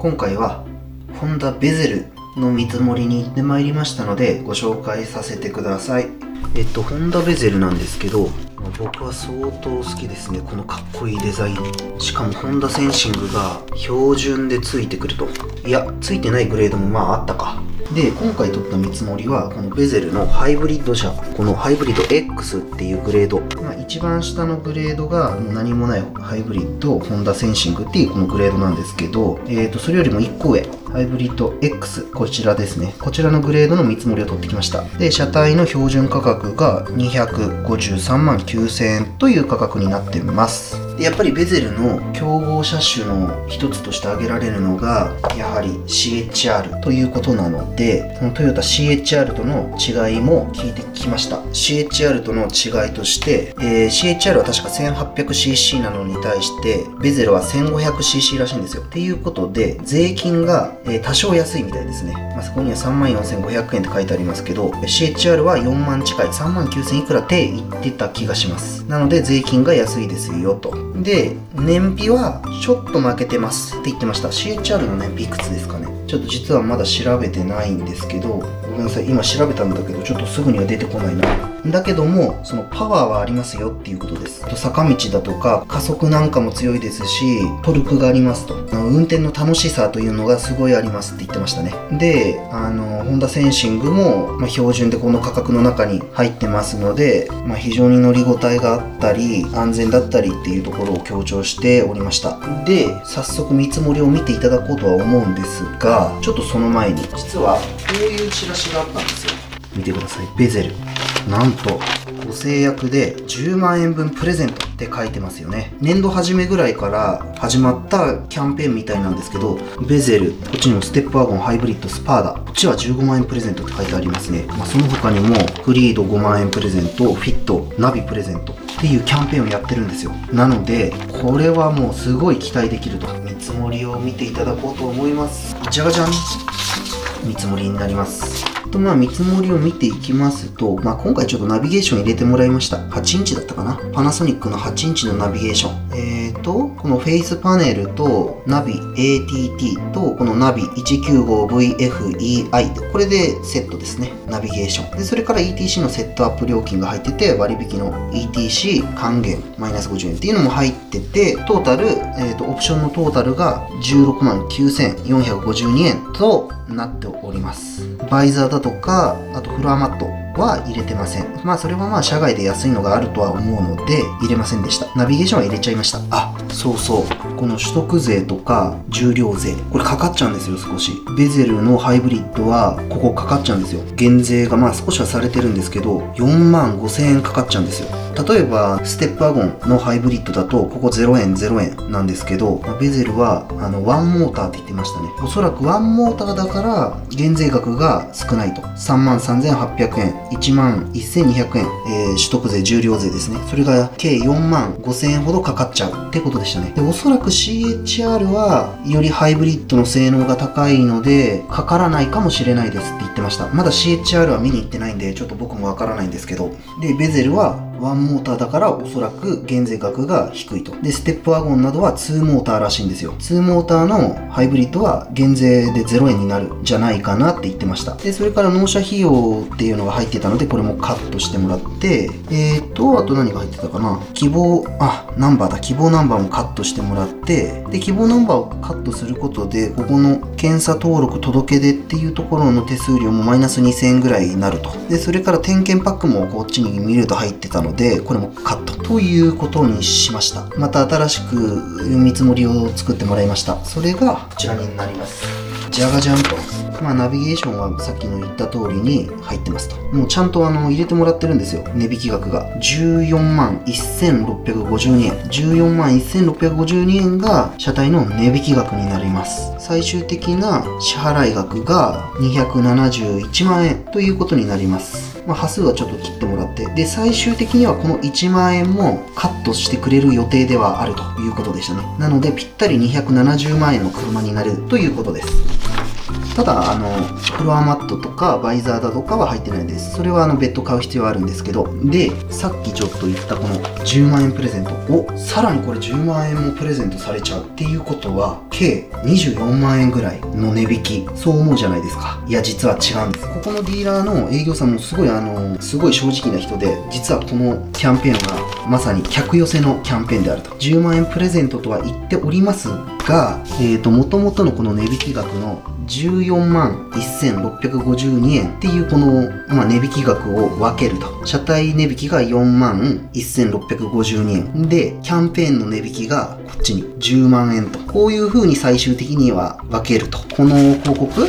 今回はホンダヴェゼルの見積もりに行ってまいりましたのでご紹介させてください。えっとホンダヴェゼルなんですけど僕は相当好きですね。このかっこいいデザイン。しかもホンダセンシングが標準でついてくると。いやついてないグレードもまああったか。で今回取った見積もりはこのヴェゼルのハイブリッド車このハイブリッド X っていうグレード、まあ、一番下のグレードがもう何もないハイブリッドホンダセンシングっていうこのグレードなんですけど、えー、とそれよりも1個上ハイブリッド X、こちらですね。こちらのグレードの見積もりを取ってきました。で、車体の標準価格が253万9000円という価格になってます。やっぱりベゼルの競合車種の一つとして挙げられるのがやはり CHR ということなのでそのトヨタ CHR との違いも聞いてきました。CHR との違いとして、えー、CHR は確か 1800cc なのに対してベゼルは 1500cc らしいんですよ。っていうことで税金が、えー、多少安いみたいですね、まあ、そこには3万4500円って書いてありますけど CHR は4万近い3万9000いくらって言ってた気がします。なので税金が安いですよと。で、燃費はちょっと負けてますって言ってました。CHR の燃費いくつですかね？ちょっと実はまだ調べてないんですけど、ごめんなさい、今調べたんだけど、ちょっとすぐには出てこないな。だけども、そのパワーはありますよっていうことです。と坂道だとか、加速なんかも強いですし、トルクがありますと。運転の楽しさというのがすごいありますって言ってましたね。で、あの、ホンダセンシングも、まあ、標準でこの価格の中に入ってますので、まあ、非常に乗り応えがあったり、安全だったりっていうところを強調しておりました。で、早速見積もりを見ていただこうとは思うんですが、ちょっとその前に、実はこういうチラシがあったんですよ。見てください。ベゼル。なんと、ご制約で10万円分プレゼントって書いてますよね。年度初めぐらいから始まったキャンペーンみたいなんですけど、ベゼル、こっちにもステップワゴン、ハイブリッド、スパーダ、こっちは15万円プレゼントって書いてありますね。まあ、その他にも、フリード5万円プレゼント、フィット、ナビプレゼントっていうキャンペーンをやってるんですよ。なので、これはもうすごい期待できると。見積もりを見ていただこうと思います。じゃじゃん見積もりになります。とまあ見積もりを見ていきますと、まあ、今回ちょっとナビゲーション入れてもらいました。8インチだったかなパナソニックの8インチのナビゲーション。えーと、このフェイスパネルとナビ ATT とこのナビ 195VFEI これでセットですね。ナビゲーション。で、それから ETC のセットアップ料金が入ってて、割引の ETC 還元マイナス50円っていうのも入ってて、トータル、えーと、オプションのトータルが16万9452円となっております。バイザーだとか、あとフロアマットは入れてません。まあそれはまあ社外で安いのがあるとは思うので入れませんでした。ナビゲーションは入れちゃいました。あ、そうそう。この取得税とか重量税。これかかっちゃうんですよ、少し。ベゼルのハイブリッドはここかかっちゃうんですよ。減税がまあ少しはされてるんですけど、4万5千円かかっちゃうんですよ。例えば、ステップワゴンのハイブリッドだと、ここ0円0円なんですけど、ベゼルは、あの、ワンモーターって言ってましたね。おそらくワンモーターだから、減税額が少ないと。3万3800円、1万1200円、えー、取得税、重量税ですね。それが計4万5000円ほどかかっちゃうってことでしたね。で、おそらく CHR は、よりハイブリッドの性能が高いので、かからないかもしれないですって言ってました。まだ CHR は見に行ってないんで、ちょっと僕もわからないんですけど。で、ベゼルは、ワンモーターだからおそらく減税額が低いと。で、ステップワゴンなどは2モーターらしいんですよ。2モーターのハイブリッドは減税で0円になるんじゃないかなって言ってました。で、それから納車費用っていうのが入ってたので、これもカットしてもらって、えーと、あと何が入ってたかな希望、あ、ナンバーだ。希望ナンバーもカットしてもらって、で、希望ナンバーをカットすることで、ここの検査登録届け出っていうところの手数料もマイナス2000円ぐらいになると。で、それから点検パックもこっちに見ると入ってたのので、これもカットということにしました。また新しく見積もりを作ってもらいました。それがこちらになります。ジャガジャンとまあ、ナビゲーションはさっきの言った通りに入ってますと。もうちゃんとあの入れてもらってるんですよ。値引き額が。14万1652円。14万1652円が車体の値引き額になります。最終的な支払い額が271万円ということになります。まあ、端数はちょっと切ってもらって。で、最終的にはこの1万円もカットしてくれる予定ではあるということでしたね。なので、ぴったり270万円の車になるということです。ただあのフロアマットとかバイザーだとかは入ってないです。それはあの別途買う必要はあるんですけど。でさっきちょっと言ったこの10万円プレゼントおさらにこれ10万円もプレゼントされちゃうっていうことは計24万円ぐらいの値引き。そう思うじゃないですか。いや実は違うんです。ここのディーラーの営業さんもすごいあのすごい正直な人で実はこのキャンペーンがまさに客寄せのキャンペーンであると。10万円プレゼントとは言っておりますが、えーと、元々のこの値引き額の14万1652円っていうこの、まあ、値引き額を分けると。車体値引きが4万1652円。で、キャンペーンの値引きがこっちに10万円と。こういう風に最終的には分けると。この広告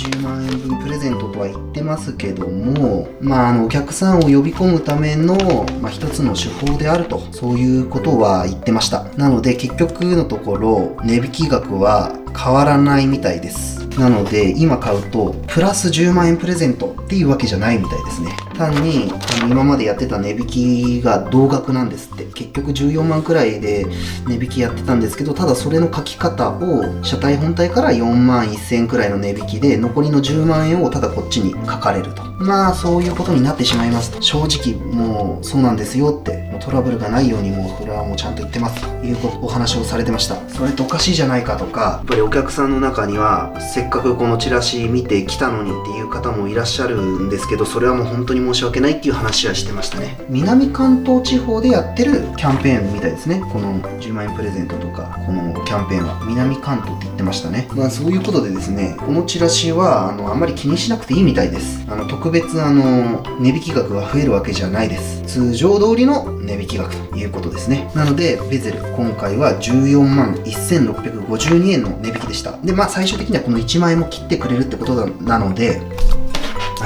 10万円分プレゼントとは言ってますけども、まあ、あのお客さんを呼び込むための、まあ、一つの手法であるとそういうことは言ってました。なので結局のところ値引き額は変わらないみたいです。なので今買うとプラス10万円プレゼントっていうわけじゃないみたいですね。単にあの今までやってた値引きが同額なんですって。結局14万くらいで値引きやってたんですけどただそれの書き方を車体本体から4万1000円くらいの値引きで残りの10万円をただこっちに書かれると。まあそういうことになってしまいますと。正直もうそうなんですよってトラブルがないようにもうこれはもうちゃんと言ってます。というお話をされてました。それっておかしいじゃないかとか。やっぱりお客さんの中にはせっかくこのチラシ見てきたのにっていう方もいらっしゃるんですけどそれはもう本当に申し訳ないっていう話はしてましたね。南関東地方でやってるキャンペーンみたいですね。この10万円プレゼントとかこのキャンペーンは。南関東って言ってましたね。まあそういうことでですねこのチラシはあのあんまり気にしなくていいみたいです。あの特別あの値引き額が増えるわけじゃないです。通常通りの値値引き額ということですねなのでベゼル今回は14万1652円の値引きでしたでまあ最終的にはこの1万円も切ってくれるってことなので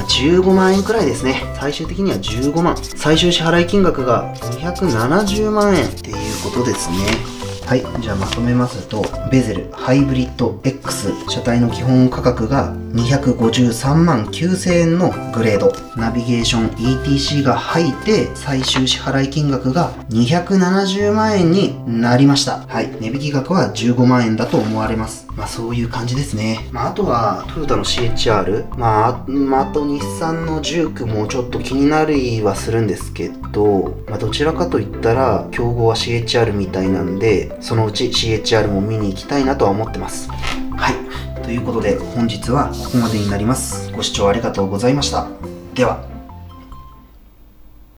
15万円くらいですね。最終的には15万。最終支払い金額が270万円っていうことですね。はい、じゃあまとめますと、ベゼルハイブリッド X 車体の基本価格が253万9000円のグレード、ナビゲーション ETC が入って最終支払い金額が270万円になりました。はい、値引き額は15万円だと思われます。まあそういう感じですね。まああとはトヨタの CHR、まあ、まあ、あと日産のジュークもちょっと気になりはするんですけど、まあどちらかといったら競合は CHR みたいなんで、そのうち CHR も見に行きたいなとは思ってます。はい。ということで本日はここまでになります。ご視聴ありがとうございました。では。